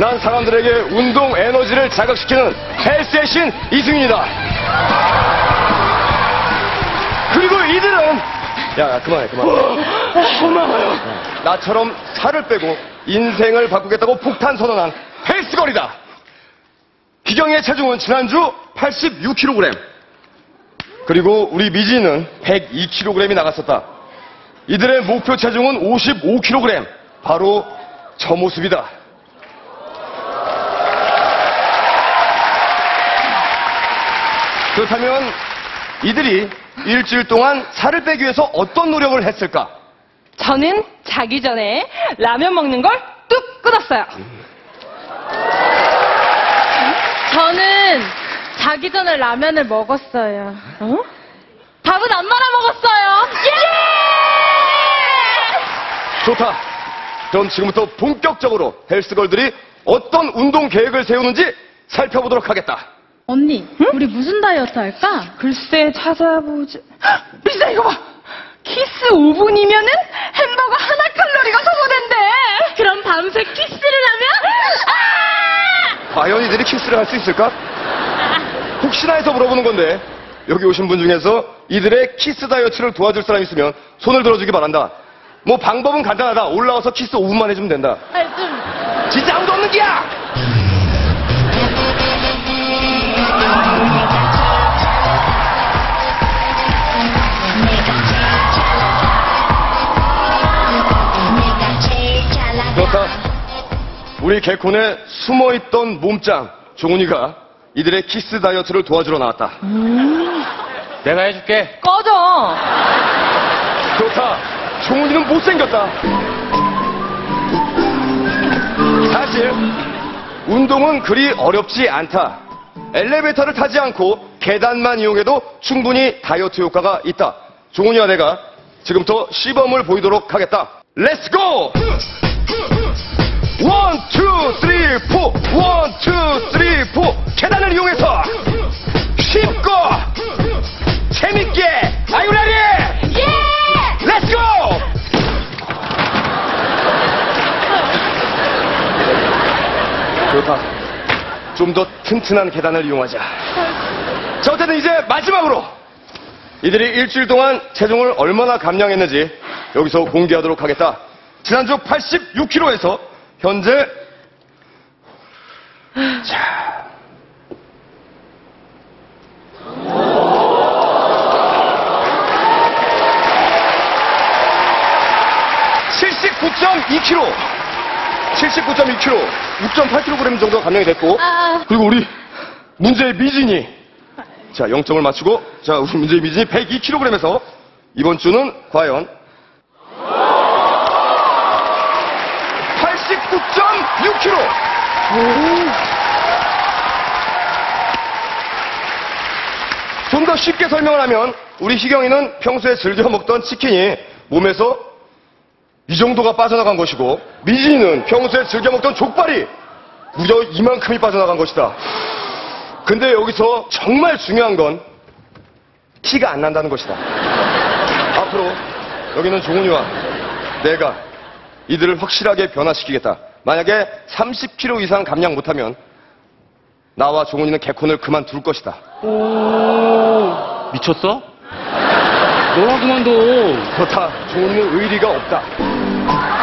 난 사람들에게 운동 에너지를 자극시키는 헬스의 신 이승윤이다. 그리고 이들은 야, 야 그만해 그만해. 고마워요. 나처럼 살을 빼고 인생을 바꾸겠다고 폭탄 선언한 헬스걸이다. 희경의 체중은 지난주 86kg. 그리고 우리 미지는 102kg이 나갔었다. 이들의 목표 체중은 55kg. 바로 저 모습이다. 그렇다면 이들이 일주일 동안 살을 빼기 위해서 어떤 노력을 했을까? 저는 자기 전에 라면 먹는 걸 뚝 끊었어요. 저는 자기 전에 라면을 먹었어요. 어? 밥은 안 말아 먹었어요. 예! 좋다. 그럼 지금부터 본격적으로 헬스걸들이 어떤 운동 계획을 세우는지 살펴보도록 하겠다. 언니, 우리 무슨 다이어트 할까? 글쎄 찾아보자. 헉, 미사 이거 봐. 키스 5분이면은 햄버거 하나 칼로리가 소모된대. 그럼 밤새 키스를 하면 과연 이들이 키스를 할 수 있을까? 혹시나 해서 물어보는 건데 여기 오신 분 중에서 이들의 키스 다이어트를 도와줄 사람 있으면 손을 들어주기 바란다. 뭐 방법은 간단하다. 올라와서 키스 5분만 해주면 된다. 아! 좀 진짜 아무도 없는 기야! 우리 개콘의 숨어있던 몸짱 종훈이가 이들의 키스 다이어트를 도와주러 나왔다. 내가 해줄게. 꺼져. 그렇다. 종훈이는 못생겼다. 사실 운동은 그리 어렵지 않다. 엘리베이터를 타지 않고 계단만 이용해도 충분히 다이어트 효과가 있다. 종훈이와 내가 지금부터 시범을 보이도록 하겠다. Let's go! 좋다. 좀 더 튼튼한 계단을 이용하자. 자, 어쨌든 이제 마지막으로 이들이 일주일 동안 체중을 얼마나 감량했는지 여기서 공개하도록 하겠다. 지난주 86kg에서 현재 자. (79.2kg) 79.2kg, 6.8kg 정도 감량이 됐고, 아. 그리고 우리 문제의 미진이, 자, 0점을 맞추고, 자, 우리 문제의 미진이 102kg에서 이번 주는 과연 89.6kg! 좀 더 쉽게 설명을 하면, 우리 희경이는 평소에 즐겨 먹던 치킨이 몸에서 이 정도가 빠져나간 것이고 미진이는 평소에 즐겨 먹던 족발이 무려 이만큼이 빠져나간 것이다. 근데 여기서 정말 중요한 건 티가 안 난다는 것이다. 앞으로 여기는 종훈이와 내가 이들을 확실하게 변화시키겠다. 만약에 30kg 이상 감량 못하면 나와 종훈이는 개콘을 그만둘 것이다. 미쳤어? 너나 그만둬. 그렇다. 종훈이는 의리가 없다. Thank you.